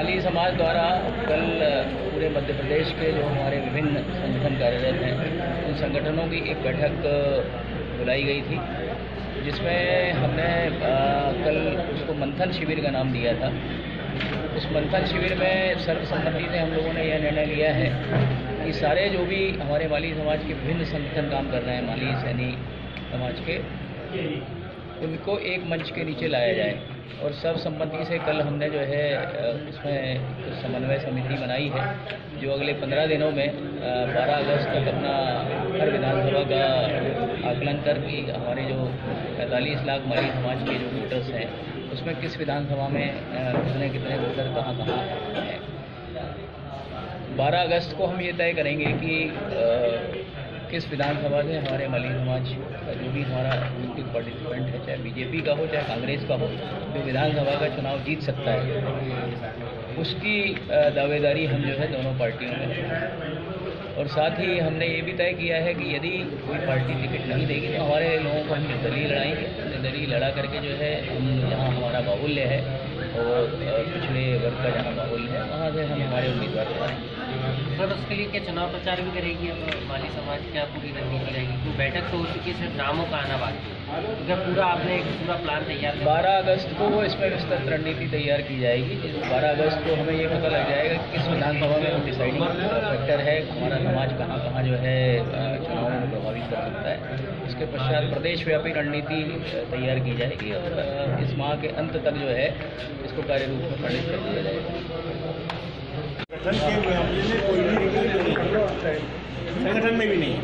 समाज द्वारा कल पूरे मध्य प्रदेश के जो हमारे विभिन्न संगठन कार्यरत हैं, उन संगठनों की एक बैठक बुलाई गई थी, जिसमें हमने कल उसको मंथन शिविर का नाम दिया था। उस मंथन शिविर में सर्वसम्मति से हम लोगों ने यह निर्णय लिया है कि सारे जो भी हमारे माली समाज के विभिन्न संगठन काम कर रहे हैं, माली सैनी समाज के, उनको एक मंच के नीचे लाया जाए। और सर्वसम्मति से कल हमने जो है उसमें कुछ समन्वय समिति बनाई है, जो अगले पंद्रह दिनों में बारह अगस्त तक अपना हर विधानसभा का आकलन कर कि हमारे जो पैंतालीस लाख माली समाज के जो वोटर्स हैं, उसमें किस विधानसभा में कितने कितने वोटर कहाँ कहाँ हैं। बारह अगस्त को हम ये तय करेंगे कि किस विधानसभा से हमारे मलिक समाज का जो भी हमारा एक्टिव पार्टिसिपेंट है, चाहे बीजेपी का हो, चाहे कांग्रेस का हो, जो विधानसभा का चुनाव जीत सकता है, उसकी दावेदारी हम जो है दोनों पार्टियों में और साथ ही हमने ये भी तय किया है कि यदि कोई पार्टी टिकट नहीं देगी तो हमारे लोगों को हम निर्दलीय लड़ाएँगे निर्दलीय लड़ा करके जो है, हम जहाँ हमारा बाहुल्य है और पिछड़े वर्ग का जहाँ बाहुल्य है, वहाँ से हम हमारे उम्मीदवार लड़ाएँगे सर उसके लिए क्या चुनाव प्रचार भी करेगी अब माली समाज? क्या पूरी रणनीति रहेगी? क्योंकि बैठक तो हो चुकी है सिर्फ़ नामों का। आना बाकी क्या पूरा आपने एक पूरा प्लान तैयार बारह अगस्त को वो इसमें विस्तृत रणनीति तैयार की जाएगी। बारह अगस्त को हमें ये पता लग जाएगा कि किस विधानसभा में हम डिसाइडिंग फैक्टर है हमारा समाज कहाँ कहाँ जो है चुनाव में प्रभावित कर सकता है। इसके पश्चात प्रदेश व्यापी रणनीति तैयार की जाएगी और इस माह के अंत तक जो है इसको कार्य रूप में प्रणित कर दिया जाएगा। संगठन के मामले में कोई भी नहीं संगठन में भी नहीं